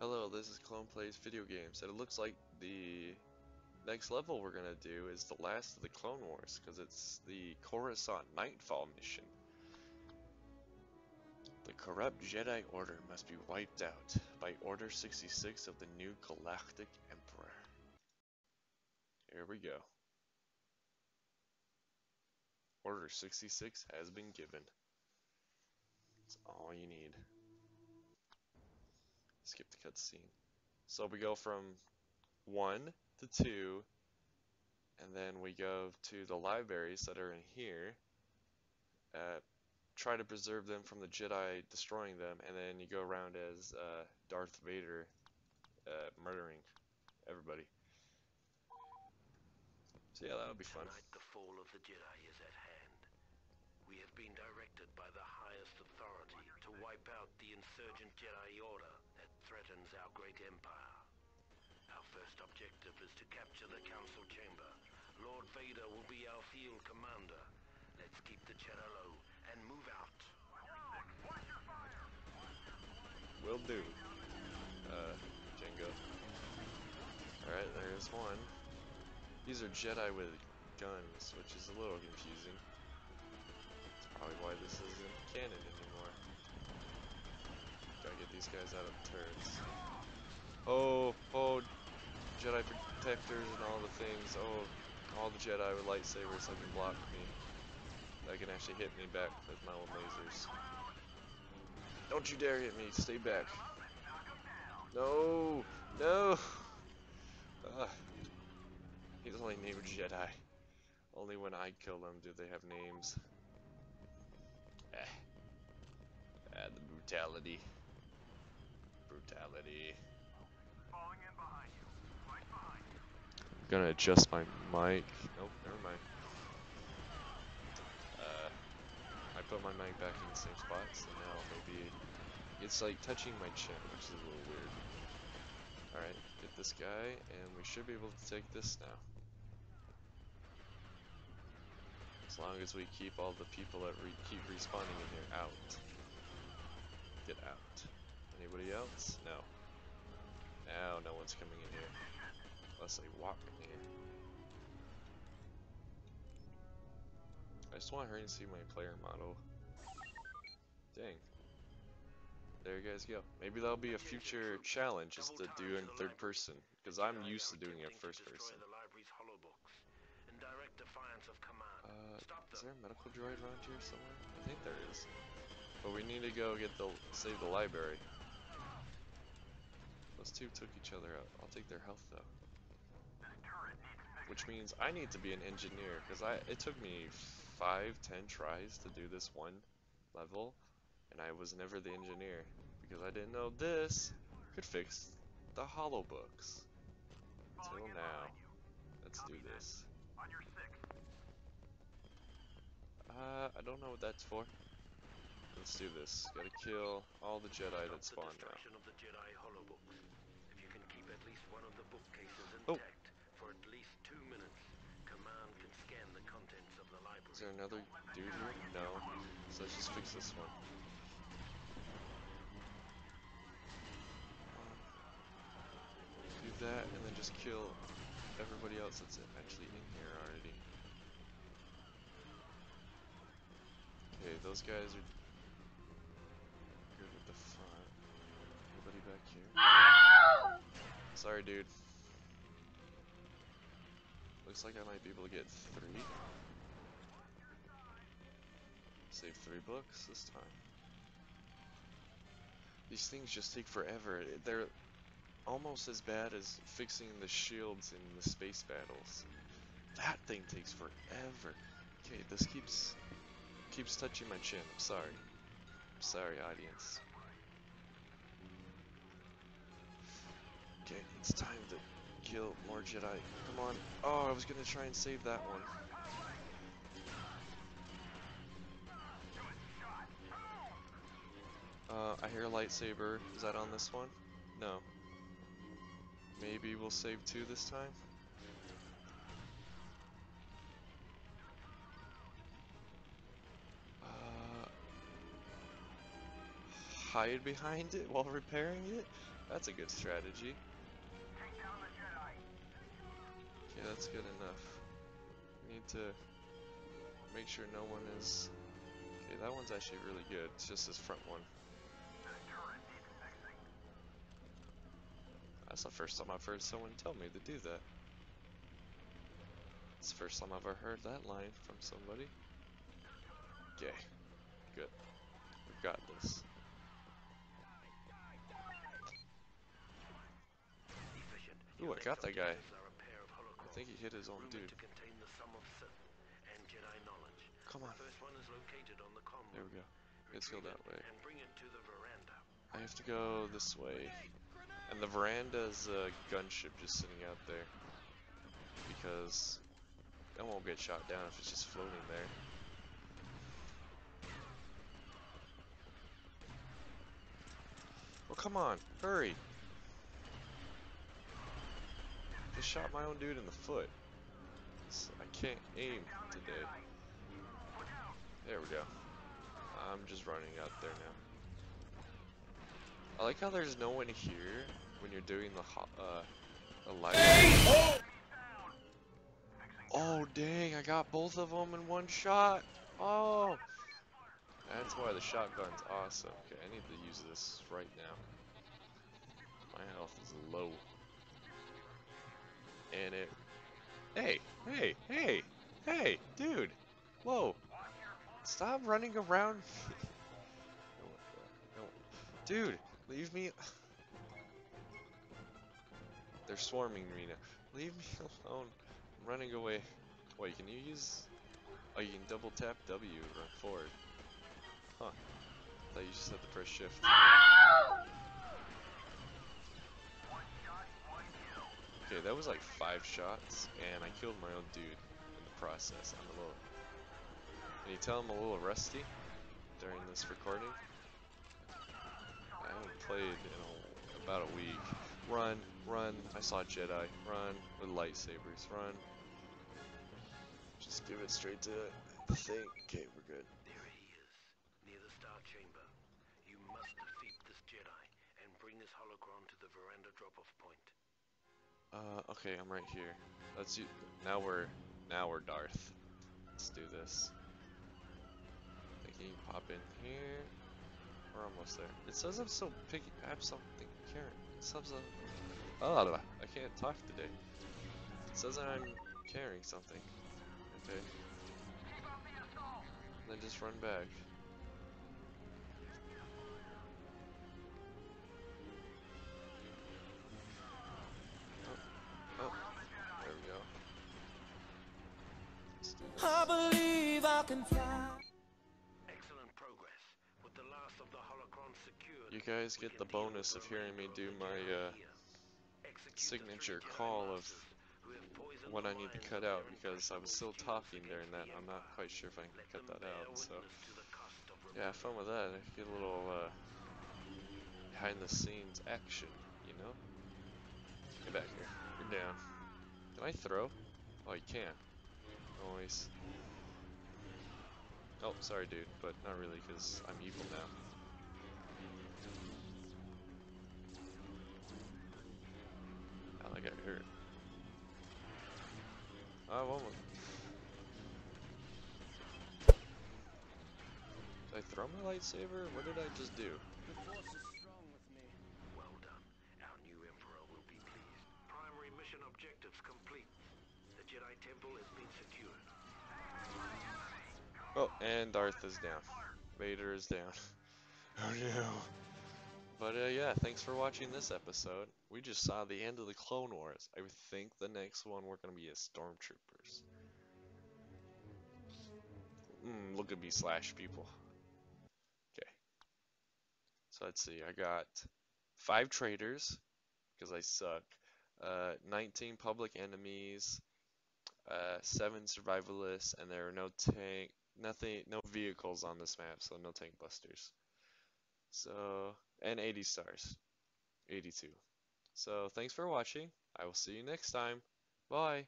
Hello, this is Clone Plays Video Games, and it looks like the next level we're gonna do is the last of the Clone Wars, because it's the Coruscant Nightfall mission. The corrupt Jedi Order must be wiped out by Order 66 of the new Galactic Emperor. Here we go. Order 66 has been given. That's all you need. Skip the cutscene. So we go from 1 to 2, and then we go to the libraries that are in here. Uh, try to preserve them from the Jedi destroying them, and then you go around as uh, Darth Vader uh, murdering everybody. So yeah, that'll be fun. Tonight the fall of the Jedi is at hand. We have been directed by the highest authority to wipe out the insurgent Jedi Order that threatens our great empire. Our first objective is to capture the Council Chamber. Lord Vader will be our field commander. Let's keep the cheddar low and move out. Will do. Uh, Django. Alright, there's one. These are Jedi with guns, which is a little confusing. That's probably why this isn't canon anymore. These guys out of the turrets. Oh, oh, Jedi protectors and all the things. Oh, all the Jedi with lightsabers that can block me. That can actually hit me back with my own lasers. Don't you dare hit me, stay back. No, no. Ah. He's only named Jedi. Only when I kill them do they have names. Ah, the brutality. Brutality. I'm gonna adjust my mic. Nope, never mind. Uh, I put my mic back in the same spot, so now maybe it's like touching my chin, which is a little weird. Alright, get this guy, and we should be able to take this now. As long as we keep all the people that re keep respawning in here out. Else? No. Now no one's coming in here. Unless they walk in here. I just want her to see my player model. Dang. There you guys go. Maybe that'll be a future challenge is to do in third person. Because I'm used to doing it first person. Uh, is there a medical droid around here somewhere? I think there is. But we need to go get the save the library. Those two took each other out. I'll take their health though. Which means I need to be an engineer because I it took me five, ten tries to do this one level, and I was never the engineer because I didn't know this could fix the hollow books. Until now. Let's do this. Uh, I don't know what that's for. Let's do this. Gotta kill all the Jedi that spawn now. Oh. For at least two minutes, command can scan the contents of the library. Is there another dude here? No. So let's just fix this one. Do that and then just kill everybody else that's actually in here already. Okay, those guys are back here? Ah! Sorry, dude. Looks like I might be able to get three. Save three books this time. These things just take forever. They're almost as bad as fixing the shields in the space battles. That thing takes forever. Okay, this keeps keeps touching my chin. I'm sorry. I'm sorry, audience. Okay, it's time to kill more Jedi. Come on. Oh, I was gonna try and save that one. Uh, I hear a lightsaber. Is that on this one? No. Maybe we'll save two this time? Uh, hide behind it while repairing it? That's a good strategy. Okay, that's good enough. We need to make sure no one is... Okay, that one's actually really good. It's just this front one. That's the first time I've heard someone tell me to do that. It's the first time I've ever heard that line from somebody. Okay, good. We've got this. Ooh, I got that guy. objectives are a pair of I think he hit his own dude. to contain the sum of Sith and Jedi knowledge. Come on. The first one is located on the There we go. Let's go that way. And bring it to the veranda. I have to go this way. And the veranda's a gunship just sitting out there. Because it won't get shot down if it's just floating there. Well, come on, hurry! Just shot my own dude in the foot. It's- I can't aim today. There we go. I'm just running out there now. I like how there's no one here when you're doing the ho- uh, the live. Oh dang! I got both of them in one shot. Oh, that's why the shotgun's awesome. Okay, I need to use this right now. My health is low, and it. Hey, hey, hey, hey, dude! Whoa! Stop running around. Dude, leave me. They're swarming me now. Leave me alone. I'm running away. Wait, can you use? Oh, you can double tap W run forward. Huh. I thought you just had to press shift. Okay, that was like five shots, and I killed my own dude in the process. I'm a little. Can you tell I'm a little rusty during this recording? I haven't played in a, about a week. Run, run. I saw Jedi. Run with lightsabers. Run. Just give it straight to the thing. Okay, we're good. There he is, near the Star Chamber. You must defeat this Jedi and bring his holocron to the veranda drop-off point. Uh, okay, I'm right here. Let's u- now we're now we're Darth. Let's do this. Okay, can pop in here? We're almost there. It says I'm so picky. I have something carrying. It says I'm. Oh, I can't talk today. It says I'm carrying something. Okay. Then just run back. I believe I can fly. Excellent progress. With the last of the holocrons secured, You guys get the bonus of hearing me do my uh, here. Execute the signature call of Masters who have poisoned what I need to cut out because I was still talking during that. I'm not quite sure if I can cut that out. So witness to the cost of yeah, have fun with that. Get a little uh, behind the scenes action, you know. Get back here. You're down. Can I throw? Oh, you can. Noise. Oh, sorry, dude, but not really, because I'm evil now. Ow, that got hurt. Ah, I won't. Did I throw my lightsaber? What did I just do? The force is strong with me. Well done. Our new Emperor will be pleased. Primary mission objectives complete. The Jedi Temple has been secured. Oh, and Darth is down. Vader is down. oh no. But uh, yeah, thanks for watching this episode. We just saw the end of the Clone Wars. I think the next one we're gonna be as stormtroopers. Mm, look at me slash people. Okay. So let's see. I got five traitors because I suck. Uh, 19 public enemies. Uh, seven survivalists, and there are no tank, nothing, no vehicles on this map, so no tank busters. So, and 80 stars, 82. So thanks for watching. I will see you next time. Bye.